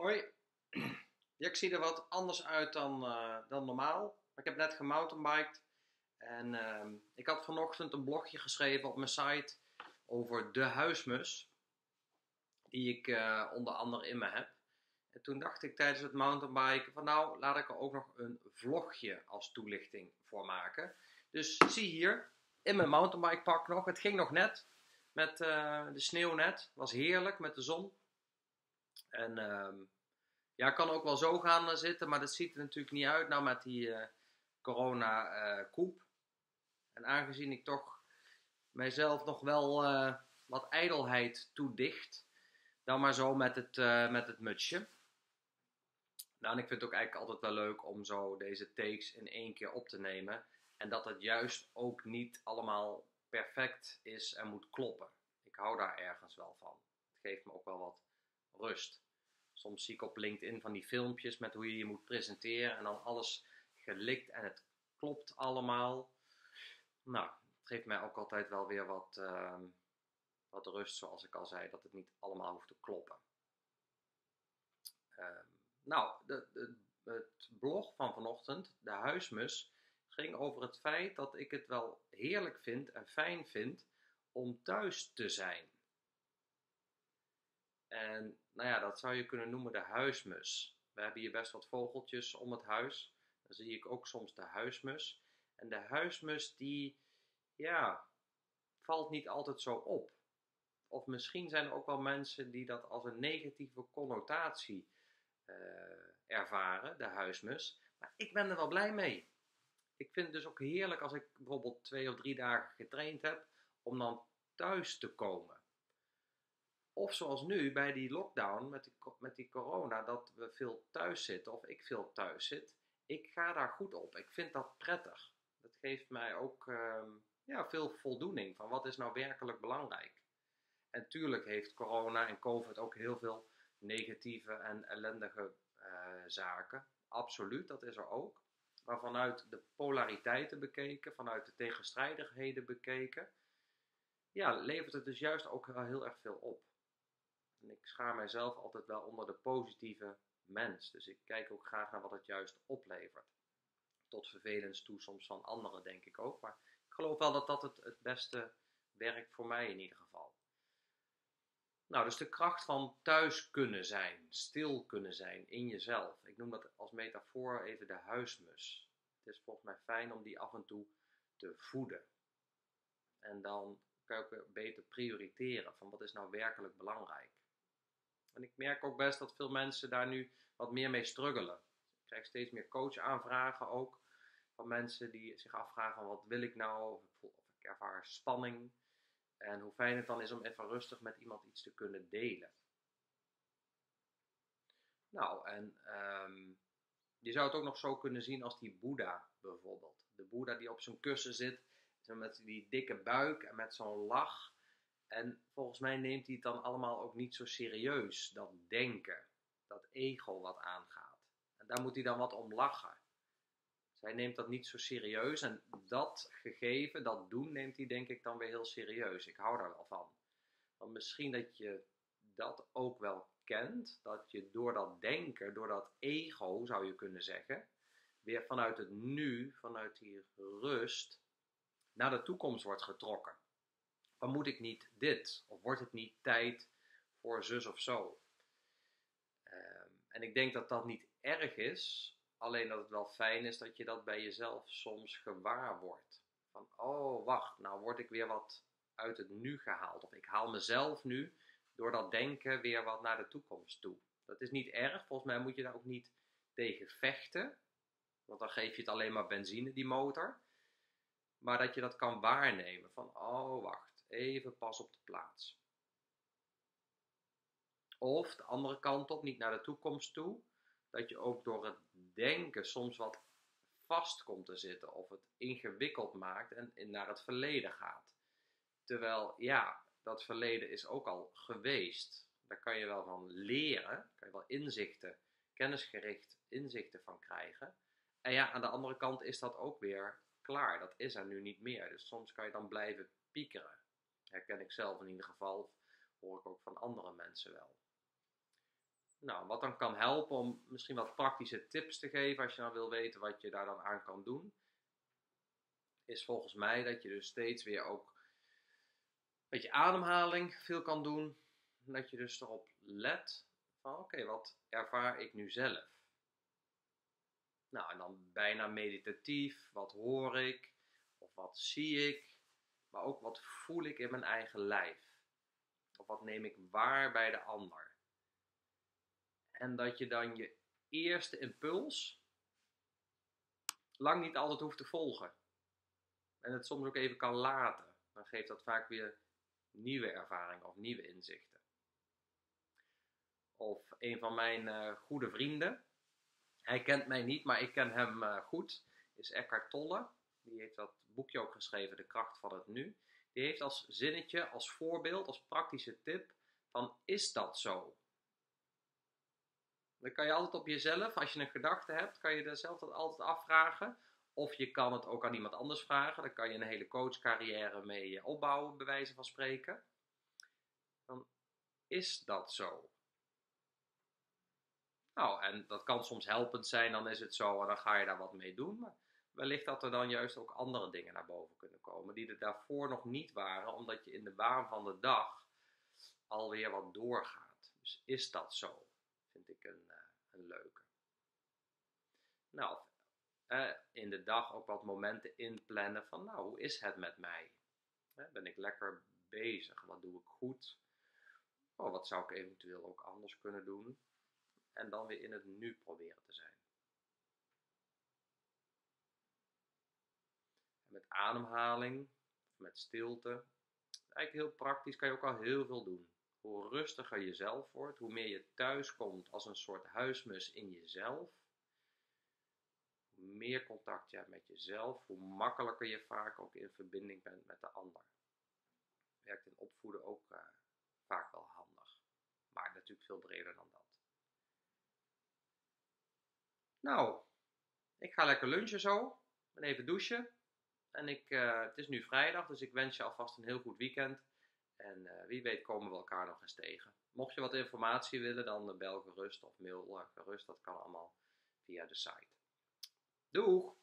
Hoi. Ik zie er wat anders uit dan, eh, dan normaal. Ik heb net gemountainbiked. En ehm, ik had vanochtend een blogje geschreven op mijn site over de huismus. Die ik eh, onder andere in me heb. En toen dacht ik tijdens het mountainbiken van nou, laat ik er ook nog een vlogje als toelichting voor maken. Dus zie hier, in mijn mountainbikepak nog. Het ging nog net met eh, de sneeuw net. Was heerlijk met de zon. En ehm, ja, kan ook wel zo gaan eh, zitten, maar dat ziet er natuurlijk niet uit nou met die uh, corona-koep. en aangezien ik toch mijzelf nog wel wat ijdelheid toedicht, dan maar zo met het, met het mutsje. Nou, en ik vind het ook eigenlijk altijd wel leuk om zo deze takes in één keer op te nemen. En dat het juist ook niet allemaal perfect is en moet kloppen. Ik hou daar ergens wel van. Het geeft me ook wel wat rust. Soms zie ik op LinkedIn van die filmpjes met hoe je je moet presenteren en dan alles gelikt en het klopt allemaal. Nou, het geeft mij ook altijd wel weer wat, uh, wat rust, zoals ik al zei, dat het niet allemaal hoeft te kloppen. Uh, nou, de, het blog van vanochtend, de huismus, ging over het feit dat ik het wel heerlijk vind en fijn vind om thuis te zijn. En nou ja, dat zou je kunnen noemen de huismus. We hebben hier best wat vogeltjes om het huis. Dan zie ik ook soms de huismus. En de huismus die, ja, valt niet altijd zo op. Of misschien zijn er ook wel mensen die dat als een negatieve connotatie uh, ervaren, de huismus. Maar ik ben er wel blij mee. Ik vind het dus ook heerlijk als ik bijvoorbeeld twee of drie dagen getraind heb, om dan thuis te komen. Of zoals nu bij die lockdown met die, met die corona, dat we veel thuis zitten, of ik veel thuis zit. Ik ga daar goed op. Ik vind dat prettig. Dat geeft mij ook uh, ja, veel voldoening van wat is nou werkelijk belangrijk. En tuurlijk heeft corona en COVID ook heel veel negatieve en ellendige uh, zaken. Absoluut, dat is er ook. Maar vanuit de polariteiten bekeken, vanuit de tegenstrijdigheden bekeken, ja, levert het dus juist ook heel erg veel op. En ik schaar mijzelf altijd wel onder de positieve mens. Dus ik kijk ook graag naar wat het juist oplevert. Tot vervelens toe, soms van anderen denk ik ook. Maar ik geloof wel dat dat het, het beste werkt voor mij in ieder geval. Nou, dus de kracht van thuis kunnen zijn, stil kunnen zijn in jezelf. Ik noem dat als metafoor even de huismus. Het is volgens mij fijn om die af en toe te voeden. En dan kan je beter prioriteren van wat is nou werkelijk belangrijk. En ik merk ook best dat veel mensen daar nu wat meer mee struggelen. Ik krijg steeds meer coach-aanvragen ook van mensen die zich afvragen: wat wil ik nou? Of ik, of ik ervaar spanning. En hoe fijn het dan is om even rustig met iemand iets te kunnen delen. Nou, en um, je zou het ook nog zo kunnen zien als die Boeddha bijvoorbeeld. De Boeddha die op zijn kussen zit, met die dikke buik en met zo'n lach. En volgens mij neemt hij het dan allemaal ook niet zo serieus, dat denken, dat ego wat aangaat. En daar moet hij dan wat om lachen. Zij neemt dat niet zo serieus en dat gegeven, dat doen, neemt hij denk ik dan weer heel serieus. Ik hou daar wel van. Want misschien dat je dat ook wel kent, dat je door dat denken, door dat ego zou je kunnen zeggen, weer vanuit het nu, vanuit die rust, naar de toekomst wordt getrokken. Dan moet ik niet dit? Of wordt het niet tijd voor zus of zo? Um, en ik denk dat dat niet erg is, Alleen dat het wel fijn is dat je dat bij jezelf soms gewaar wordt. Van, oh wacht, nou word ik weer wat uit het nu gehaald. Of ik haal mezelf nu door dat denken weer wat naar de toekomst toe. Dat is niet erg, volgens mij moet je daar ook niet tegen vechten. Want dan geef je het alleen maar benzine, die motor. Maar dat je dat kan waarnemen. Van, oh wacht, even pas op de plaats. Of de andere kant op, niet naar de toekomst toe. Dat je ook door het denken soms wat vast komt te zitten of het ingewikkeld maakt en naar het verleden gaat. Terwijl, ja, dat verleden is ook al geweest. Daar kan je wel van leren, kan je wel inzichten, kennisgericht inzichten van krijgen. En ja, aan de andere kant is dat ook weer klaar. Dat is er nu niet meer. Dus soms kan je dan blijven piekeren. Herken ik zelf in ieder geval, hoor ik ook van andere mensen wel. Nou, wat dan kan helpen om misschien wat praktische tips te geven als je nou wil weten wat je daar dan aan kan doen, is volgens mij dat je dus steeds weer ook met je ademhaling veel kan doen. Dat je dus erop let van oké, wat ervaar ik nu zelf? Nou, en dan bijna meditatief, wat hoor ik of wat zie ik, maar ook wat voel ik in mijn eigen lijf? Of wat neem ik waar bij de ander? En dat je dan je eerste impuls lang niet altijd hoeft te volgen. En het soms ook even kan laten. Dan geeft dat vaak weer nieuwe ervaringen of nieuwe inzichten. Of een van mijn uh, goede vrienden, hij kent mij niet, maar ik ken hem uh, goed, is Eckhart Tolle. Die heeft dat boekje ook geschreven, De kracht van het nu. Die heeft als zinnetje, als voorbeeld, als praktische tip van is dat zo? Dan kan je altijd op jezelf, als je een gedachte hebt, kan je jezelf dat altijd afvragen. Of je kan het ook aan iemand anders vragen. Dan kan je een hele coachcarrière mee opbouwen, bij wijze van spreken. Dan is dat zo. Nou, en dat kan soms helpend zijn, dan is het zo en dan ga je daar wat mee doen. Maar wellicht dat er dan juist ook andere dingen naar boven kunnen komen, die er daarvoor nog niet waren, omdat je in de baan van de dag alweer wat doorgaat. Dus is dat zo? Vind ik een, uh, een leuke. Nou, uh, in de dag ook wat momenten inplannen van, nou, hoe is het met mij? ben ik lekker bezig? Wat doe ik goed? Oh, wat zou ik eventueel ook anders kunnen doen? En dan weer in het nu proberen te zijn. Met ademhaling, met stilte. Eigenlijk heel praktisch kan je ook al heel veel doen. Hoe rustiger je zelf wordt, hoe meer je thuis komt als een soort huismus in jezelf. Hoe meer contact je hebt met jezelf, hoe makkelijker je vaak ook in verbinding bent met de ander. Werkt in opvoeden ook uh, vaak wel handig. Maar natuurlijk veel breder dan dat. Nou, ik ga lekker lunchen zo. En even douchen. En ik, uh, het is nu vrijdag, dus ik wens je alvast een heel goed weekend. En uh, wie weet komen we elkaar nog eens tegen. Mocht je wat informatie willen, dan bel gerust of mail gerust. Dat kan allemaal via de site. Doeg!